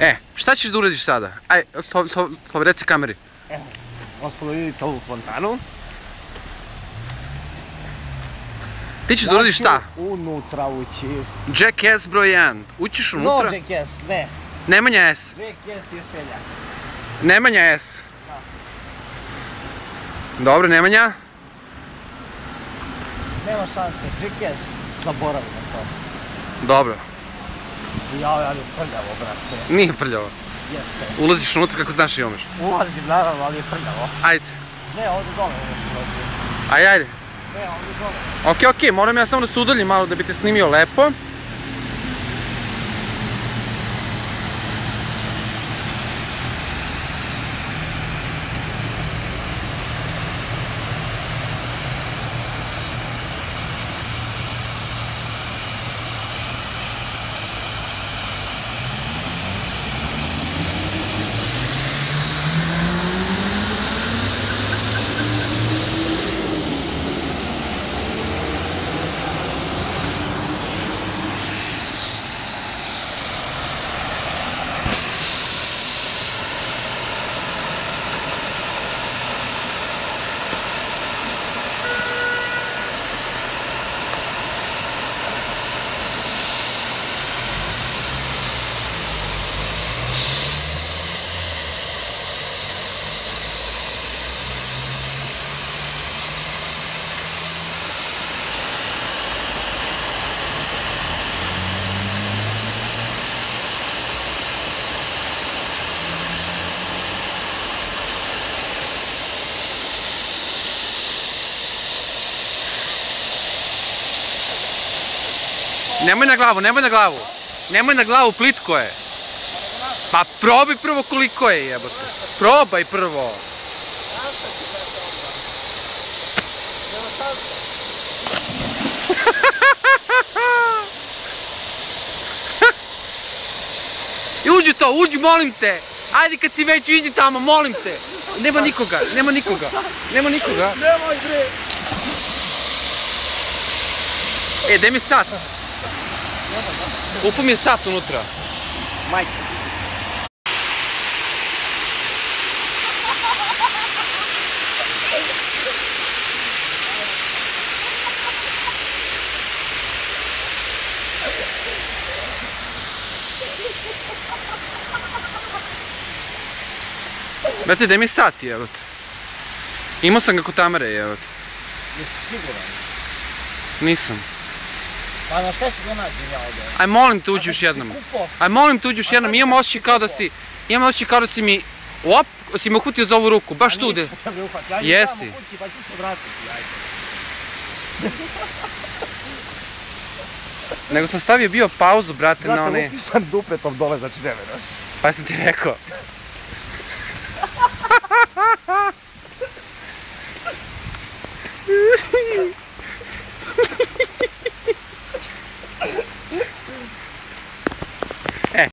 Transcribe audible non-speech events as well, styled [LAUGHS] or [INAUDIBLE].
E, šta ćeš da uradiš sada? Aj, to, to, to reci kameri. Evo, gospodo vidite ovu fontanu. Ti ćeš da uradiš šta? Unutra ući. Jackass broj 1. Ućiš No, unutra? Jackass, ne. Nemanja S. Jackass je seljak. Nemanja S. Dobro, Nemanja. Nema šanse. Jackass, zaboravi na to. Dobro. Ja, ali je prljavo, brate. Nije prljavo. Jeste. Ulaziš unutra kako znaš i umeš. Ulazim, naravno, ali je prljavo. Ajde. Ne, ovdje dole. Ajde, ajde. Ne, ovdje dole. Okej, okej, moram ja samo da se udaljim malo da bi te snimio lepo. Nemoj na glavu, nemoj na glavu. Nemoj na glavu, plitko je. Pa probaj prvo koliko je jebote. Probaj prvo. [LAUGHS] I uđi to, uđi, molim te. Ajde kad si već, iđi tamo, molim te. Nema nikoga, nema nikoga. Nema nikoga. Nemoj bre! E, daj mi sat. Vou começar tu noutra. Mike. Brate, gde mi je sati, evo te? Imao sam ga kod Tamare, evo te. Jesi siguran? Nisam. Pa znaš kaj si ga ja ovdje? Aj molim te uđi još jednom. Aj molim te uđi još jednom, imam osjećaj kao da si... Imam osjećaj kao da si mi... Op, si mi uhvatio za ovu ruku, baš tu gde. Nisam te ja nisam u kući, pa ću se vratiti, ajde. [LAUGHS] Nego sam stavio bio pauzu, brate, na one... Brate, sam dupetom dole, znači ne veraš. Pa sam ti rekao. [LAUGHS] [LAUGHS]